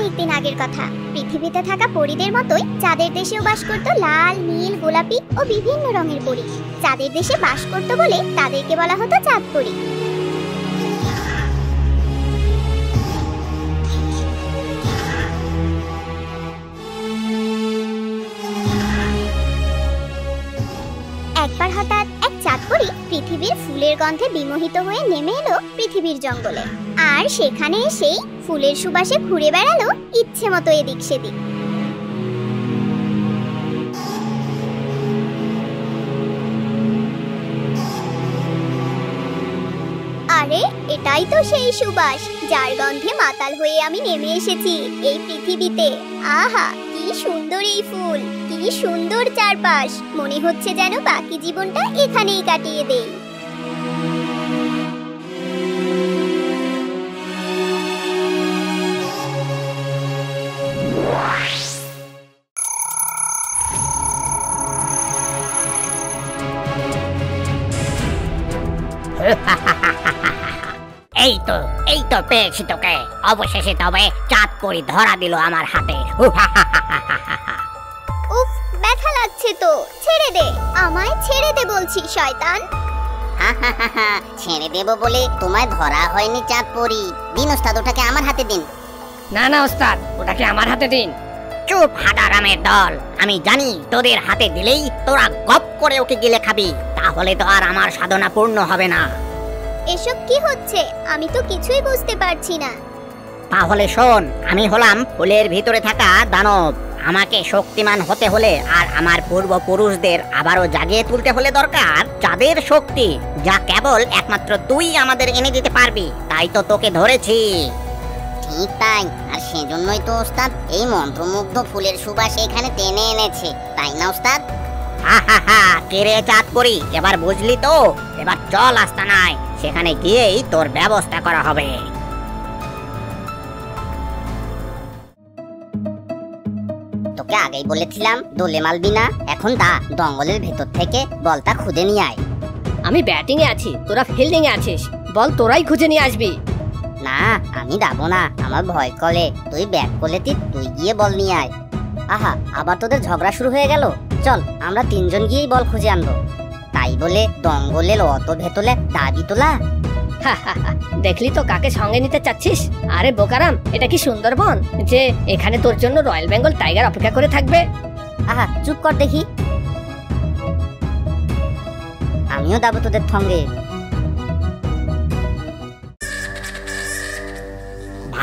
অনেকদিন আগের কথা। পৃথিবীতে থাকা পরীদের মতোই চাঁদের দেশেও বাস করত লাল, নীল, গোলাপি ও বিভিন্ন রঙের পরী। চাঁদের দেশে বাস করত বলে তাদেরকে বলা হতো চাঁদ পরী। একবার হঠাৎ এক চাঁদপরি পৃথিবীর ফুলের গন্ধে বিমোহিত হয়ে নেমে এলো পৃথিবীর জঙ্গলে। আর সেখানে এসেই ফুলের সুবাসে ঘুরে বেড়ালো ইচ্ছে মতো এদিক সেদিক। আরে, এটাই তো সেই সুবাস, যার গন্ধে মাতাল হয়ে আমি নেমে এসেছি এই পৃথিবীতে। আহা, কি সুন্দর এই ফুল, কি সুন্দর চারপাশ। মনে হচ্ছে যেন বাকি জীবনটা এখানেই কাটিয়ে দেই। তো এই তো পেয়েছি তোকে। অবশেষে তবে চাঁদ পরি ধরা দিল আমার হাতে। উফ ব্যথা লাগছে তো। ছেড়ে দে। আমায় ছেড়ে দে বলছি শয়তান। ছেড়ে দেব বলে তোমায় ধরা হয়নি চাঁদ পরি। দিন ওস্তাদ ওটাকে আমার হাতে দিন। না না ওস্তাদ ওটাকে আমার হাতে দিন। চুপ হাডারামের দল। আমি জানি তোদের হাতে দিলেই তোরা গপ করে ওকে গিলে খাবি। তাহলে তো আর আমার সাধনা পূর্ণ হবে না। এসব কি হচ্ছে? আমি তো কিছুই বুঝতে পারছি না। তাহলে শোন আমি হলাম ফুলের ভিতরে থাকা দানব। আমাকে শক্তিমান হতে হলে আর আমার পূর্বপুরুষদের আবারও জাগিয়ে তুলতে হলে দরকার চাঁদের শক্তি যা কেবল একমাত্র তুই আমাদের এনে দিতে পারবি। তাই তো তোকে ধরেছি। ঠিক তাই আর সেজন্যই তো ওস্তাদ এই মন্ত্রমুগ্ধ ফুলের সুবাস এখানে টেনে এনেছে তাই না ওস্তাদ? আহাহা, কেরে চাঁদ করি এবার বুঝলি তো? এবার চল আস্তানায়। সেখানে গিয়েই তোর ব্যবস্থা করা হবে। তোকে আগেই বলেছিলাম দোলে মালবি না। এখন দা জঙ্গলের ভেতর থেকে বলটা খুঁজে নিয়ে আয়। আমি ব্যাটিং এ আছি তোরা ফিল্ডিং এ আছিস। বল তোরাই খুঁজে নিয়ে আসবি। না আমি যাব না আমার ভয় করে। তুই ব্যাট করলে তুই তুই গিয়ে বল নিয়ে আয়। আহা আবার তোদের ঝগড়া শুরু হয়ে গেল। চল আমরা তিনজন গিয়েই বল খুঁজে আনব। তাই বলে দঙ্গলের অত ভেতলে দাবি তোলা? দেখলি তো কাকে সঙ্গে নিতে চাচ্ছিস? আরে বোকারাম এটা কি সুন্দরবন যে এখানে তোর জন্য রয়্যাল বেঙ্গল টাইগার অপেক্ষা করে থাকবে? আহা চুপ কর দেখি। আমিও যাব তোদের সঙ্গে।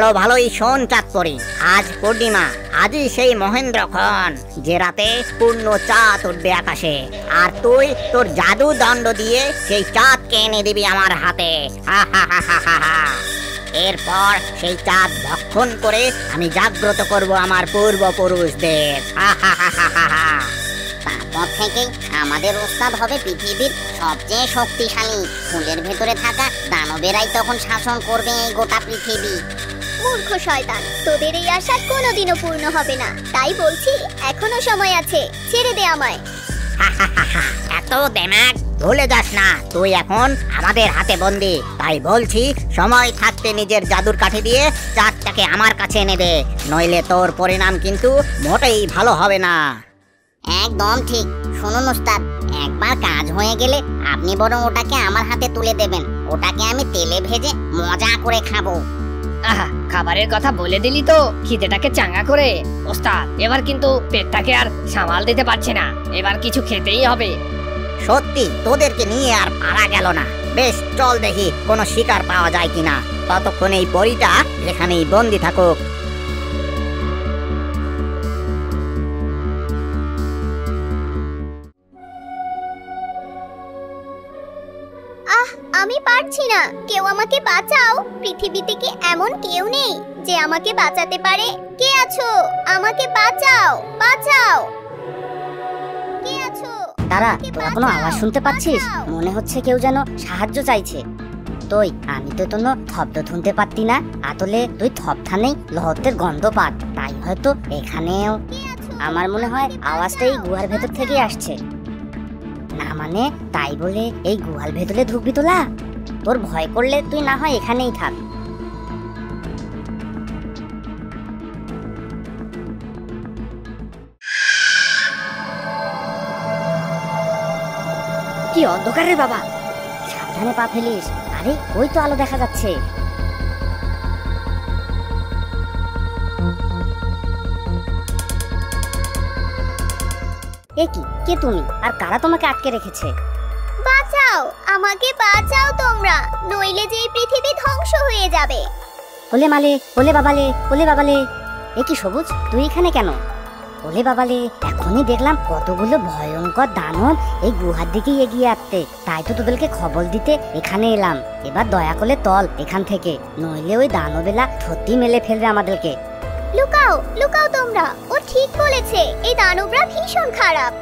ভালো ভালোই শোন চাঁদ করি। আজ পূর্ণিমা, আজই সেই মহেন্দ্রক্ষণ যে রাতে পূর্ণ চাঁদ উঠবে আকাশে। আর তুই তোর জাদু দণ্ড দিয়ে সেই চাঁদকে এনে দিবি আমার হাতে। হা হা হা হা হা। এরপর সেই চাঁদ ভক্ষণ করে আমি জাগ্রত করব আমার পূর্বপুরুষদের। হা হা হা হা হা। তারপর থেকেই আমাদের ওস্তাদ হবে পৃথিবীর সবচেয়ে শক্তিশালী। ফুলের ভেতরে থাকা দানবেরাই তখন শাসন করবে এই গোটা পৃথিবী। মূর্খ শয়তান তোদের এই আশা কোনোদিনও পূর্ণ হবে না। তাই বলছি এখনও সময় আছে ছেড়ে দে আমায়। এত দেমাক ভুলে যাস না তুই এখন আমাদের হাতে বন্দি। তাই বলছি সময় থাকতে নিজের জাদুর কাঠি দিয়ে চাঁদটাকে আমার কাছে এনে দে নইলে তোর পরিণাম কিন্তু মোটেই ভালো হবে না। একদম ঠিক। শুনুন ওস্তাদ একবার কাজ হয়ে গেলে আপনি বরং ওটাকে আমার হাতে তুলে দেবেন। ওটাকে আমি তেলে ভেজে মজা করে খাব। খাবারের কথা বলে দিলি তো, খিদেটাকে চাঙ্গা করে। ওস্তাদ, এবার কিন্তু পেটটাকে আর সামাল দিতে পারছে না। এবার কিছু খেতেই হবে। সত্যি, তোদেরকে নিয়ে আর পারা গেল না। বেশ, চল দেখি, কোনো শিকার পাওয়া যায় কিনা। ততক্ষণ এই পরিটা এখানেই বন্দি থাকুক। আমি পারছি না। কেউ আমাকে বাঁচাও। পৃথিবীতে কি এমন কেউ নেই যে আমাকে বাঁচাতে পারে। কে আছো? আমাকে বাঁচাও। বাঁচাও। কে আছো? তারা তোরা কোনো আওয়াজ শুনতে পাচ্ছিস? মনে হচ্ছে কেউ যেন সাহায্য চাইছে। তুই আমি তো কোনো শব্দ শুনতে পারতি না। আতলে তুই থপথানেই লহতের গন্ধ পাত তাই হয়তো এখানেও আমার মনে হয় আওয়াজটা এই গুহার ভেতর থেকেই আসছে। না মানে তাই বলে এই গুহাল ভেতরে ঢুকবি তোলা? তোর ভয় করলে তুই না হয় এখানেই থাক। কি অন্ধকার রে বাবা! সাবধানে পা ফেলিস। আরে, ওই তো আলো দেখা যাচ্ছে। এ কি? কে তুমি? আর কারা তোমাকে আটকে রেখেছে? বাঁচাও! আমাকে বাঁচাও তোমরা! নইলে যে এই পৃথিবী ধ্বংস হয়ে যাবে। ওলে মালে ওলে বাবালে ওলে বাবালে। এ কি সবুজ? তুই এখানে কেন? ওলে বাবালে এখনই দেখলাম কতগুলো ভয়ঙ্কর দানব এই গুহার দিকে এগিয়ে আসতে তাই তো তোদেরকে খবর দিতে এখানে এলাম। এবার দয়া করে তল এখান থেকে। নইলে ওই দানবেলা সত্যি মেলে ফেলবে আমাদেরকে। লুকাও লুকাও তোমরা। ও ঠিক বলেছে এই দানবরা ভীষণ খারাপ।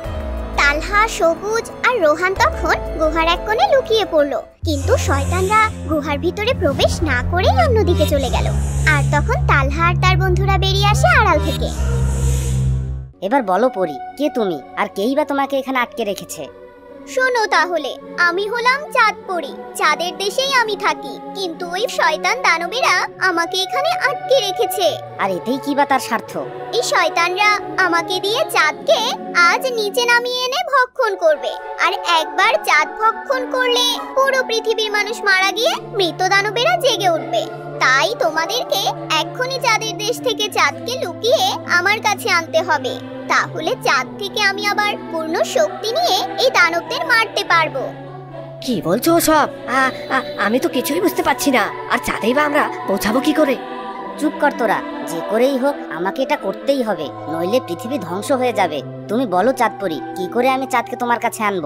তালহা সবুজ আর রোহান তখন গুহার এক কোণে লুকিয়ে পড়ল। কিন্তু শয়তানরা গুহার ভিতরে প্রবেশ না করেই অন্যদিকে চলে গেল। আর তখন তালহা আর তার বন্ধুরা বেরিয়ে আসে আড়াল থেকে। এবার বলো পরি, কে তুমি? আর কেই বা তোমাকে এখানে আটকে রেখেছে? শোনো তাহলে আমি হলাম চাঁদপরি। চাঁদের দেশেই আমি থাকি কিন্তু ওই শয়তান দানবেরা আমাকে এখানে আটকে রেখেছে। আর এতেই কি বা তার স্বার্থ? এই শয়তানরা আমাকে দিয়ে চাঁদকে আজ নিচে নামিয়ে এনে ভক্ষণ করবে। আর একবার চাঁদ ভক্ষণ করলে পুরো পৃথিবীর মানুষ মারা গিয়ে মৃত দানবেরা জেগে উঠবে। তাই তোমাদেরকে এক্ষুনি চাঁদের দেশ থেকে চাঁদকে লুকিয়ে আমার কাছে আনতে হবে। তাহলে চাঁদ থেকে আমি আবার পূর্ণ শক্তি নিয়ে এই দানবদের মারতে পারব। কি বলছো সব আমি তো কিছুই বুঝতে পারছি না। আর চাঁদেই বা আমরা পৌঁছাবো কি করে? চুপ কর তোরা। যে করেই হোক আমাকে এটা করতেই হবে। নইলে পৃথিবী ধ্বংস হয়ে যাবে। তুমি বলো চাঁদপুরি কি করে আমি চাঁদকে তোমার কাছে আনব?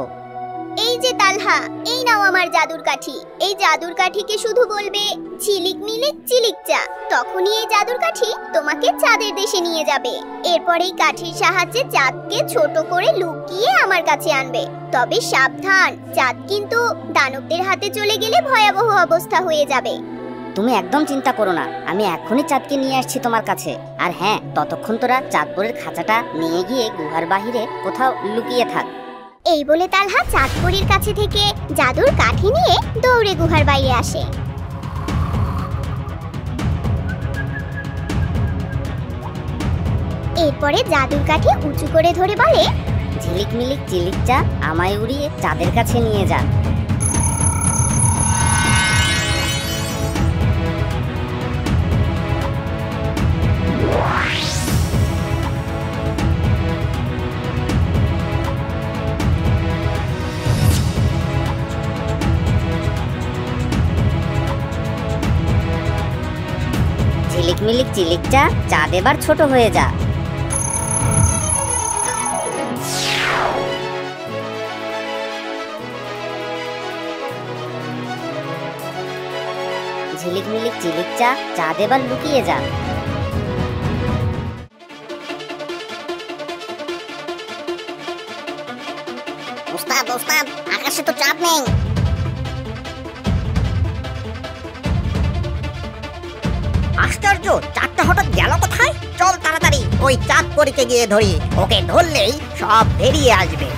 এই যে তালহা, এই নাও আমার জাদুর কাঠি। এই জাদুর কাঠিকে শুধু বলবে ঝিলিক মিলিক, চিলিক চা। তখনই এই জাদুর কাঠি তোমাকে চাঁদের দেশে নিয়ে যাবে। এরপর এই কাঠির সাহায্যে চাঁদকে ছোট করে লুকিয়ে আমার কাছে আনবে। তবে সাবধান, চাঁদ কিন্তু দানবদের হাতে চলে গেলে ভয়াবহ অবস্থা হয়ে যাবে। তুমি একদম চিন্তা করো না, আমি এখনই চাঁদকে নিয়ে আসছি তোমার কাছে। আর হ্যাঁ ততক্ষণ তোরা চাঁদপুরের খাঁচাটা নিয়ে গিয়ে গুহার বাহিরে কোথাও লুকিয়ে থাক। এই বলে তালহা চাঁদপুরীর কাছে থেকে জাদুর কাঠি নিয়ে দৌড়ে গুহার বাইরে আসে। এরপরে জাদুর কাঠি উঁচু করে ধরে বলে, ঝিলিক মিলিক চিলিকটা আমায় উড়িয়ে চাঁদের কাছে নিয়ে যা। ঝিলিক মিলিক চিলিক চা চাঁদ এবার ছোট হয়ে যা। ঝিলিক মিলিক চিলিক চা চাঁদ এবার লুকিয়ে যা। আশ্চর্য, চারটা হঠাৎ গেল কোথায়? চল তাড়াতাড়ি, ওই চাঁদ পরীকে গিয়ে ধরি। ওকে ধরলেই সব বেরিয়ে আসবে।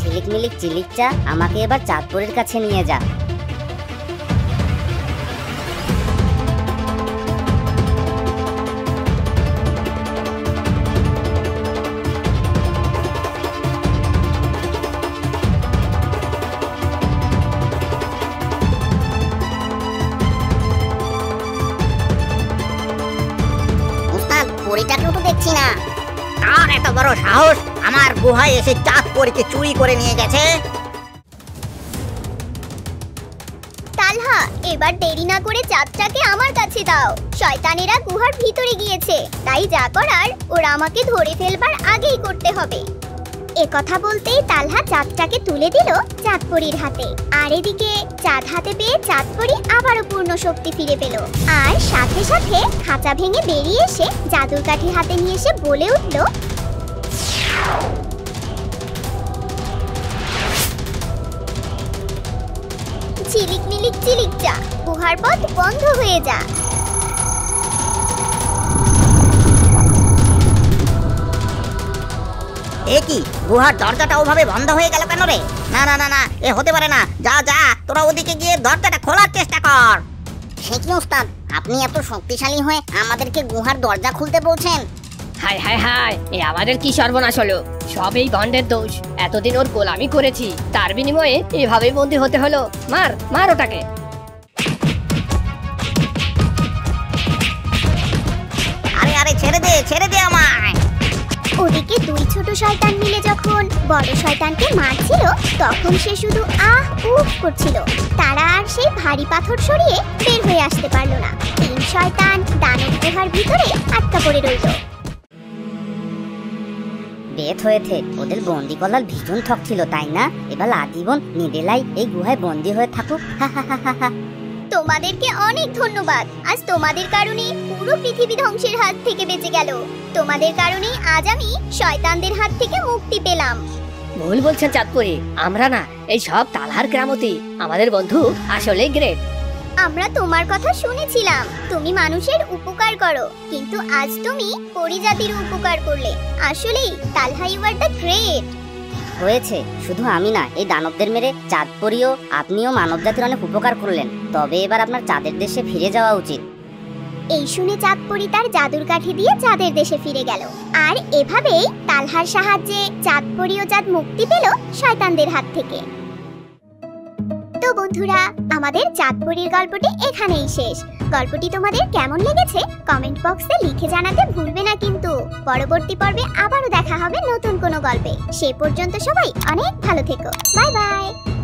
ঝিলিক মিলিক, চিলিক চা, আমাকে এবার চাঁদপুরের কাছে নিয়ে যা। সাহস, আমার গুহায় এসে চাঁদ পরীকে চুরি করে নিয়ে গেছে। তালহা, এবার দেরি না করে চাঁদটাকে আমার কাছে দাও। শয়তানেরা গুহার ভিতরে গিয়েছে। তাই যা করার, ওরা আমাকে ধরে ফেলবার আগেই করতে হবে। এ কথা বলতেই তালহা চাঁদটাকে তুলে দিল চাঁদপরির হাতে। আর এদিকে চাঁদ হাতে পেয়ে চাঁদপরি আবারও পূর্ণ শক্তি ফিরে পেল। আর সাথে সাথে খাঁচা ভেঙে বেরিয়ে এসে জাদুর কাঠি হাতে নিয়ে এসে বলে উঠল ঝিলিক মিলিক চিলিক চা গুহার পথ বন্ধ হয়ে যা। এ কি গুহার দরজাটা ওভাবে বন্ধ হয়ে গেল কেন রে? না না না না এ হতে পারে না। যা যা তোরা ওদিকে গিয়ে দরজাটা খোলার চেষ্টা কর। সে কি ওস্তাদ আপনি এত শক্তিশালী হয়ে আমাদেরকে গুহার দরজা খুলতে বলছেন? হায় হায় হায় এ আমাদের কি সর্বনাশ হলো? সব এই গন্ডের দোষ। এতদিন ওর গোলামি করেছি। তার বিনিময়ে এভাবেই বন্দি হতে হলো। মার মার ওটাকে। আরে আরে ছেড়ে দে ছেড়ে দে আমায়। ওদিকে দুই ছোট শয়তান মিলে যখন বড় শয়তানকে মারছিল তখন সে শুধু আহ উফ করছিল। তারা আর সেই ভারী পাথর সরিয়ে বের হয়ে আসতে পারল না। তিন শয়তান দানব গুহার ভিতরে আটকা পড়ে রইল। বেত হয়েছে। ওদের বন্দি কলার ভীষণ ঠক ছিল তাই না? এবার আজীবন নিদেলাই এই গুহায় বন্দি হয়ে থাকুক। হা হা হা হা হা। তোমাদেরকে অনেক ধন্যবাদ। আজ তোমাদের কারণে পুরো পৃথিবী ধ্বংসের হাত থেকে বেঁচে গেল। তোমাদের কারণে আজ আমি শয়তানদের হাত থেকে মুক্তি পেলাম। ভুল বলছেন চাঁদপুরি। আমরা না এই সব তালহার গ্রামতি। আমাদের বন্ধু আসলে গ্রেট আমরা তোমার কথা শুনেছিলাম। তুমি মানুষের উপকার করো কিন্তু আজ তুমি পরিজাতির উপকার করলে। আসলেই Talha you are the great হয়েছে শুধু আমি না এই দানবদের মেরে চাঁদপরিও আপনিও মানব জাতির অনেক উপকার করলেন। তবে এবার আপনার চাঁদের দেশে ফিরে যাওয়া উচিত। এই শুনে চাঁদপরি তার জাদুর কাঠি দিয়ে চাঁদের দেশে ফিরে গেল। আর এভাবেই তালহার সাহায্যে চাঁদপরি ও চাঁদ মুক্তি পেল শয়তানদের হাত থেকে। তো বন্ধুরা, আমাদের চাঁদপুরীর গল্পটি এখানেই শেষ। গল্পটি তোমাদের কেমন লেগেছে কমেন্ট বক্সে লিখে জানাতে ভুলবে না কিন্তু। পরবর্তী পর্বে আবারও দেখা হবে নতুন কোনো গল্পে। সে পর্যন্ত সবাই অনেক ভালো থেকো। Bye bye.